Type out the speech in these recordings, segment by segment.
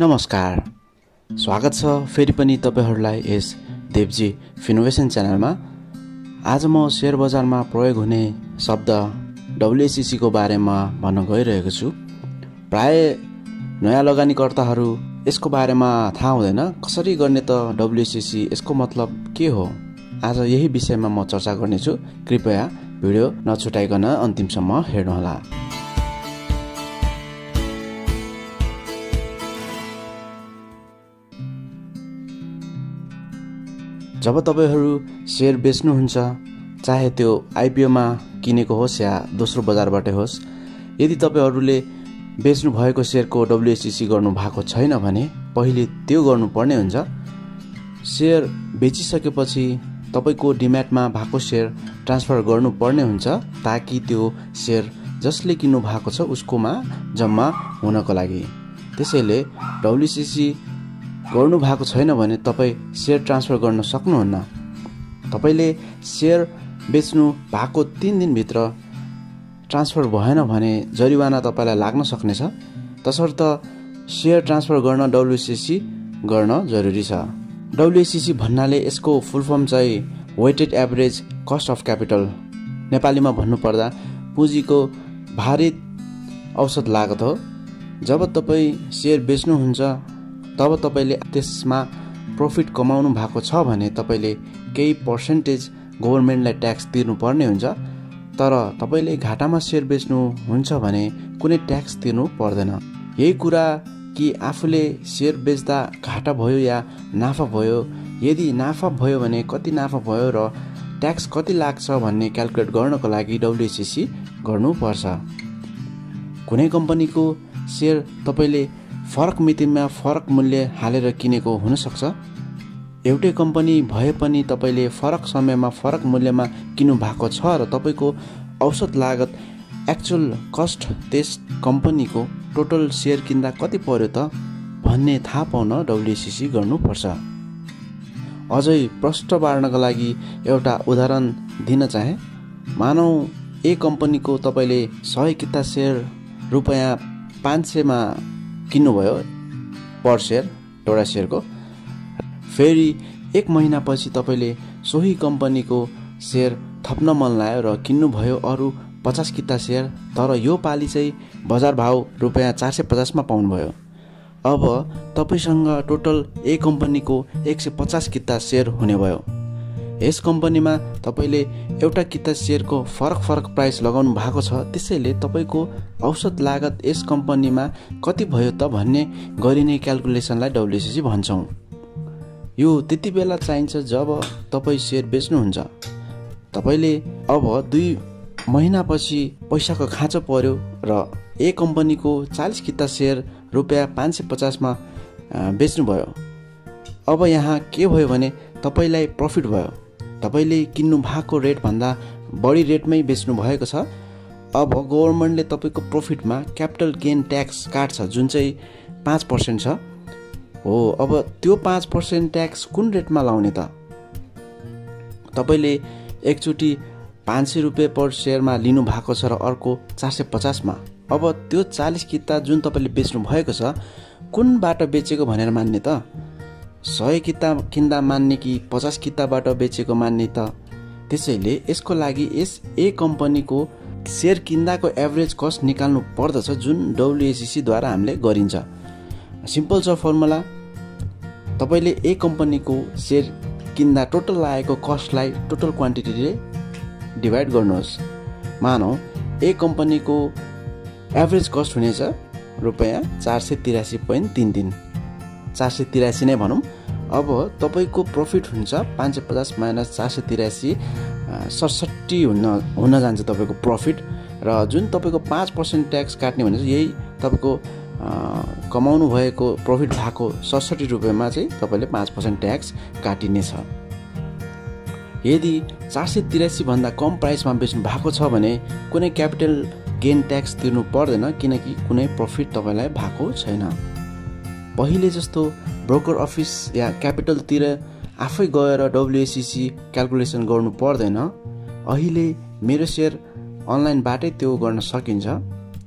नमस्कार। स्वागत छ फेरि पनि तपाईँहरूलाई यस देवजी फिनोभेसन च्यानलमा। आज म सेयर बजारमा प्रयोग हुने शब्द डब्लुएसिसीको बारेमा भन्न गइरहेको छु। प्राय नयाँ लगानीकर्ताहरू यसको बारेमा थाहा हुँदैन कसरी गर्ने त डब्लुएसिसी यसको मतलब के हो? आज यही विषयमा म चर्चा गर्नेछु। कृपया भिडियो नछुटाइकन अन्तिमसम्म हेर्नुहोला। जब तपाईँहरू सेयर बेच्नुहुन्छ चाहे त्यो आइपिओमा किनेको होस् या दोस्रो बजारबाटै होस् यदि तपाईँहरूले बेच्नु भएको सेयरको डब्लुएसिसी गर्नु भएको छैन भने पहिले त्यो गर्नुपर्ने हुन्छ। सेयर बेचिसकेपछि तपाईँको डिम्याटमा भएको सेयर ट्रान्सफर गर्नुपर्ने हुन्छ ताकि त्यो सेयर जसले किन्नु भएको छ उसकोमा जम्मा हुनको लागि। त्यसैले डब्लुसिसी गर्नु भएको छैन भने तपाईँ सेयर ट्रान्सफर गर्न सक्नुहुन्न। तपाईँले सेयर बेच्नु भएको तिन दिनभित्र ट्रान्सफर भएन भने जरिवाना तपाईँलाई लाग्न सक्नेछ तसर्थ सेयर ट्रान्सफर गर्न डब्लुसिसी गर्न जरुरी छ। डब्लुएसिसी भन्नाले यसको फुल फर्म चाहिँ weighted average cost of capital नेपालीमा भन्नुपर्दा पुँजीको भारित औसत लागत हो। जब तपाईँ सेयर बेच्नुहुन्छ तब तपाईँले त्यसमा प्रफिट कमाउनु भएको छ भने तपाईँले केही पर्सेन्टेज गभर्मेन्टलाई ट्याक्स तिर्नुपर्ने हुन्छ। तर तपाईँले घाटामा सेयर बेच्नु हुन्छ भने कुनै ट्याक्स तिर्नु पर्दैन। यही कुरा कि आफूले सेयर बेच्दा घाटा भयो या नाफा भयो यदि नाफा भयो भने कति नाफा भयो र ट्याक्स कति लाग्छ भन्ने क्यालकुलेट गर्नको लागि डब्लुएसिसी गर्नुपर्छ। कुनै कम्पनीको सेयर तपाईँले फरक मितिमा फरक मूल्य हालेर किनेको हुनसक्छ? एउटै कम्पनी भए पनि तपाईँले फरक समयमा फरक मूल्यमा किन्नु भएको छ र तपाईँको औसत लागत एक्चुअल कस्ट त्यस कम्पनीको टोटल सेयर किन्दा कति पर्यो त भन्ने थाहा पाउन डब्लुसिसी गर्नुपर्छ। अझै प्रष्ट पार्नको लागि एउटा उदाहरण दिन चाहे। मानौ ए कम्पनीको तपाईँले सय किता सेयर रुपियाँ पाँच सयमा किन्नुभयो पर सेयर एउटा सेयरको। फेरि एक महिनापछि तपाईँले सोही कम्पनीको सेयर थप्न मन लाग्यो र किन्नुभयो अरू पचास किता सेयर तर यो पालि चाहिँ बजार भाउ रुपियाँ चार सय पचासमा पाउनुभयो। अब तपाईँसँग टोटल ए कम्पनीको एक सय पचास किता सेयर हुने भयो। यस कम्पनीमा तपाईँले एउटा किता सेयरको फरक फरक प्राइस लगाउनु भएको छ त्यसैले तपाईँको औसत लागत यस कम्पनीमा कति भयो त भन्ने गरिने क्यालकुलेसनलाई डब्लुसिसी भन्छौँ। यो त्यति बेला चाहिन्छ जब तपाईँ सेयर बेच्नुहुन्छ। तपाईँले अब दुई महिनापछि पैसाको खाँचो पर्यो र ए कम्पनीको चालिस किता सेयर रुपियाँ पाँच सय पचासमा बेच्नुभयो। अब यहाँ के भयो भने तपाईँलाई प्रफिट भयो। तपाईँले किन्नु भएको रेटभन्दा बढी रेटमै बेच्नु भएको छ। अब गभर्मेन्टले तपाईँको प्रफिटमा क्यापिटल गेन ट्याक्स काट्छ जुन चाहिँ पाँच पर्सेन्ट छ। हो अब त्यो पाँच पर्सेन्ट ट्याक्स कुन रेटमा लाउने त? तपाईँले एकचोटि पाँच सय रुपियाँ पर सेयरमा लिनु भएको छ र अर्को चार सय पचासमा अब त्यो चालिस किता जुन तपाईँले बेच्नु भएको छ कुनबाट बेचेको भनेर मान्ने त? सय किता किन्दा मान्ने कि पचास किताबाट बेचेको मान्ने त। त्यसैले यसको लागि यस ए कम्पनीको सेयर किन्दाको एभरेज कस्ट निकाल्नु पर्दछ जुन डब्लुएसिसीद्वारा हामीले गरिन्छ। सिम्पल छ फर्मुला। तपाईँले ए कम्पनीको सेयर किन्दा टोटल लागेको कस्टलाई टोटल क्वान्टिटीले डिभाइड गर्नुहोस्। मानौ ए कम्पनीको एभरेज कस्ट हुनेछ रुपियाँ चार सय तिरासी पोइन्ट तिन तिन। चार सय तिरासी नै भनौँ अब तपाईँको प्रफिट हुन्छ पाँच सय पचास माइनस चार सय तिरासी सडसट्ठी हुन हुन जान्छ तपाईँको प्रफिट र जुन तपाईँको पाँच पर्सेन्ट ट्याक्स काट्ने भने चाहिँ यही तपाईँको कमाउनु भएको प्रफिट भएको सडसठी रुपियाँमा चाहिँ तपाईँले पाँच पर्सेन्ट ट्याक्स काटिनेछ। यदि चार सय तिरासीभन्दा कम प्राइसमा बेच्नु भएको छ भने कुनै क्यापिटल गेन ट्याक्स तिर्नु पर्दैन किनकि कुनै प्रफिट तपाईँलाई भएको छैन। पहिले जस्तो ब्रोकर अफिस या क्यापिटलतिर आफै गएर डब्लुएसिसी क्यालकुलेसन गर्नु पर्दैन। अहिले मेरो सेयर अनलाइनबाटै त्यो गर्न सकिन्छ।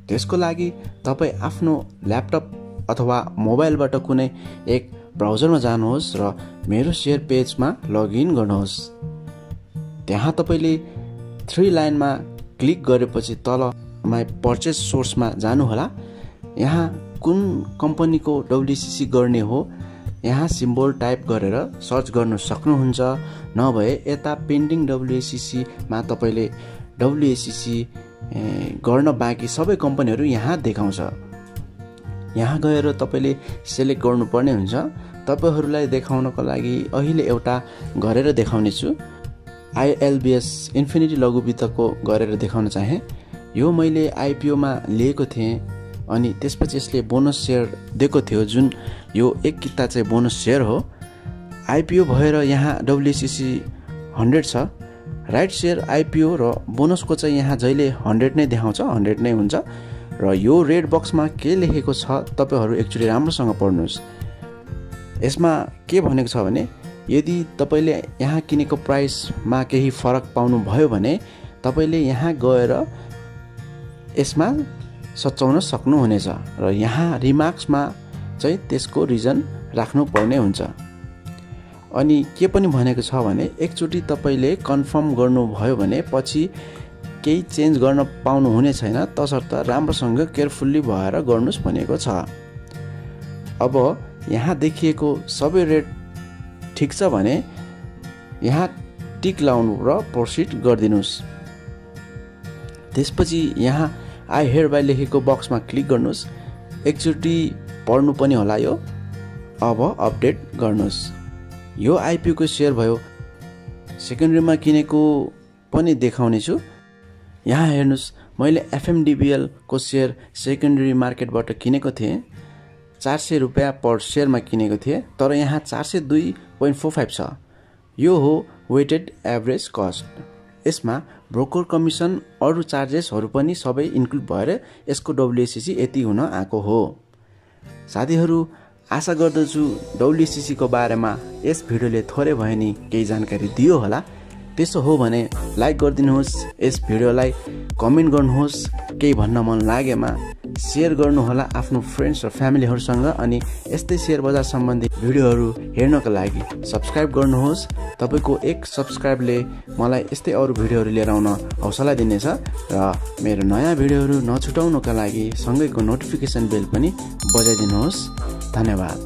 त्यसको लागि तपाईँ आफ्नो ल्यापटप अथवा मोबाइलबाट कुनै एक ब्राउजरमा जानुहोस् र मेरो सेयर पेजमा लगइन गर्नुहोस्। त्यहाँ तपाईँले थ्री लाइनमा क्लिक गरेपछि तलमा पर्चेस सोर्समा जानुहोला। यहाँ कुन कम्पनीको डब्लुसिसी गर्ने हो यहाँ सिम्बोल टाइप गरेर सर्च गर्न सक्नुहुन्छ। नभए यता पेन्डिङ डब्लुएसिसीमा तपाईँले डब्लुएसिसी गर्न बाँकी सबै कम्पनीहरू यहाँ देखाउँछ। यहाँ गएर तपाईँले सेलेक्ट गर्नुपर्ने हुन्छ। तपाईँहरूलाई देखाउनको लागि अहिले एउटा गरेर देखाउने छु आइएलबिएस इन्फिनिटी लघु वित्तको गरेर देखाउन चाहेँ। यो मैले आइपिओमा लिएको थिएँ। अनि त्यसपछि यसले बोनस सेयर दिएको थियो जुन यो एक किता चाहिँ बोनस सेयर हो। आइपिओ भएर यहाँ डब्लुसिसी हन्ड्रेड छ। राइट सेयर आइपिओ र बोनसको चाहिँ यहाँ जहिले हन्ड्रेड नै देखाउँछ हन्ड्रेड नै हुन्छ। र यो रेड बक्समा के लेखेको छ तपाईँहरू एक्चुली राम्रोसँग पढ्नुहोस्। यसमा के भनेको छ भने यदि तपाईँले यहाँ किनेको प्राइसमा केही फरक पाउनुभयो भने तपाईँले यहाँ गएर यसमा सच्याउन सक्नुहुनेछ र यहाँ रिमार्क्समा चाहिँ त्यसको रिजन राख्नुपर्ने हुन्छ। अनि के पनि भनेको छ भने एकचोटि तपाईँले कन्फर्म गर्नुभयो भने पछि केही चेन्ज गर्न पाउनुहुने छैन तसर्थ राम्रोसँग केयरफुल्ली भएर गर्नुहोस् भनेको छ। अब यहाँ देखिएको सबै रेट ठिक छ भने यहाँ टिक लाउनु र प्रोसिड गरिदिनुहोस्। त्यसपछि यहाँ आई हेयर बाई लेखेको बक्समा क्लिक गर्नुहोस्। एकचोटि पढ्नु पनि होला यो। अब अपडेट गर्नुहोस्। यो आइपिओको सेयर भयो। सेकेन्ड्रीमा किनेको पनि देखाउने छु यहाँ हेर्नुहोस् मैले एफएमडिबिएलको सेयर सेकेन्डरी मार्केटबाट किनेको थिएँ। चार सय रुपियाँ पर सेयरमा किनेको थिएँ। तर यहाँ चार सय दुई पोइन्ट फोर फाइभ छ। यो हो वेटेड एभरेज कस्ट यसमा ब्रोकर कमिसन अरू चार्जेसहरू पनि सबै इन्क्लुड भएर यसको डब्लुएसिसी यति हुन आएको हो। साथीहरू आशा गर्दछु डब्लुएसिसीको बारेमा यस भिडियोले थोरै भए नि केही जानकारी दियो होला। त्यसो हो भने लाइक गरिदिनुहोस् यस भिडियोलाई कमेन्ट गर्नुहोस्। केही भन्न मन लागेमा सेयर गर्नुहोला आफ्नो फ्रेन्ड्स र फ्यामिलीहरूसँग अनि यस्तै सेयर बजार सम्बन्धी भिडियोहरू हेर्नको लागि। सब्सक्राइब गर्नुहोस्। तपाईँको एक सब्सक्राइबले मलाई यस्तै अरू भिडियोहरू लिएर आउन हौसला दिनेछ र मेरो नयाँ भिडियोहरू नछुटाउनुका लागि सँगैको नोटिफिकेसन बेल पनि बजाइदिनुहोस्। धन्यवाद।